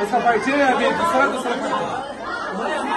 Essa partilha, é será que você vai